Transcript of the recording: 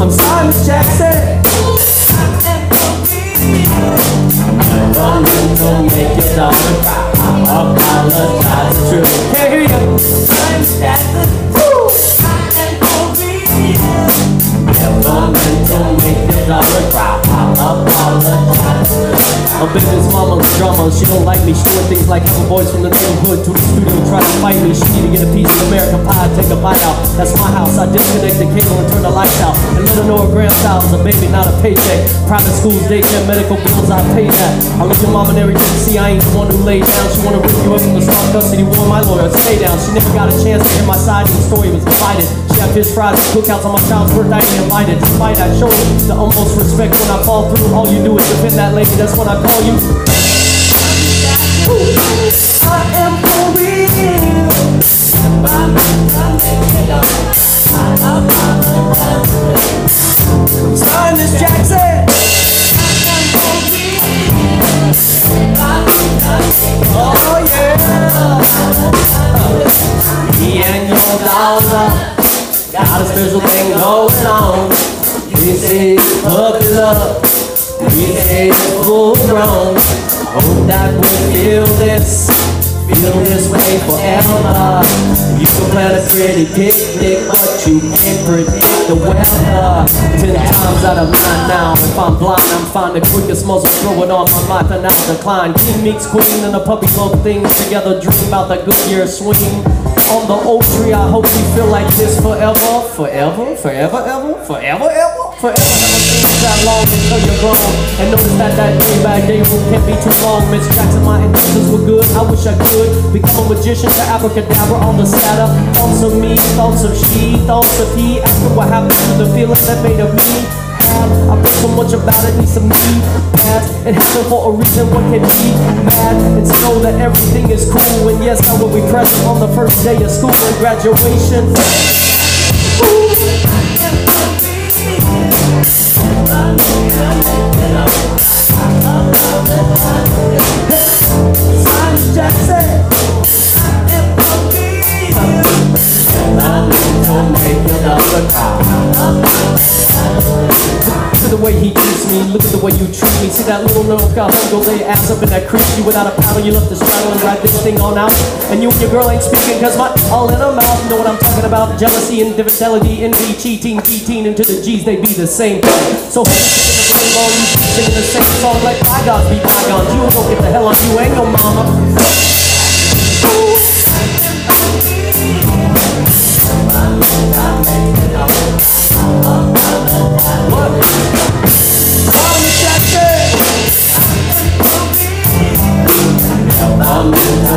I'm sorry, Jackson. I know you make. I apologize, it's I'm Jackson. Never meant to make it cry. I apologize. A business mom drama, she don't like me. She things like a voice from the neighborhood to the studio try to fight me. She need to get a piece of American pie, take a bite out. That's my house. I disconnect the cable and turn the lights out. And let her know her grandchild's a baby, not a paycheck. Private schools, daycare, medical bills, I pay that. I look your mom and everything. See, I ain't the one who laid down. She wanna rip you up from the start custody war. My lawyer, stay down. She never got a chance to hear my side and the story was divided. She had fish fries and cookouts on my child's birthday. Ain't invited. Despite I show you the utmost respect when I fall through. All you do is defend that lady. That's when I call you. This Jackson. Oh yeah. Me and your daughter got a special thing going on. We say puppy love. Say it's full grown. Hope that we feel this, feel this way forever. You can plan a pretty picnic, but you can't predict the weather. Ten times out of nine now, if I'm blind, I'm fine. The quickest muzzle, throw it on my mouth and I'll decline. King meets queen and the puppy love things together. Dream about the Goodyear swing. On the oak tree, I hope you feel like this forever, forever, forever, ever, forever, ever, forever. That long until you're grown. And notice that that day by day rule can't be too long. Miss Jackson, my intentions were good. I wish I could become a magician to abracadabra on the scatter. Thoughts of me, thoughts of she, thoughts of he. After what happened to the feeling that made of me. I put so much about it, need some need past It happened for a reason, what can be mad And to know that everything is cool And yes, I will be present on the first day of school and graduation Simon way he treats me, look at the way you treat me. See that little nerve got go lay ass up in that creek. You without a paddle, you left the straddle and ride this thing on out. And you and your girl ain't speaking, cause my all in her mouth. You know what I'm talking about? Jealousy, infidelity, envy, cheating, cheating, into the G's, they be the same. So who's singing the on you, singing the same song like bygones be bygones. You go get the hell on you and your mama.